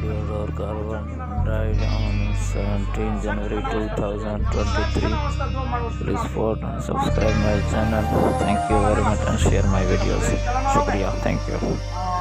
Teodor Corban died on 17 January 2023. Please support and subscribe my channel. Thank you very much and share my videos. Shukriya. Thank you.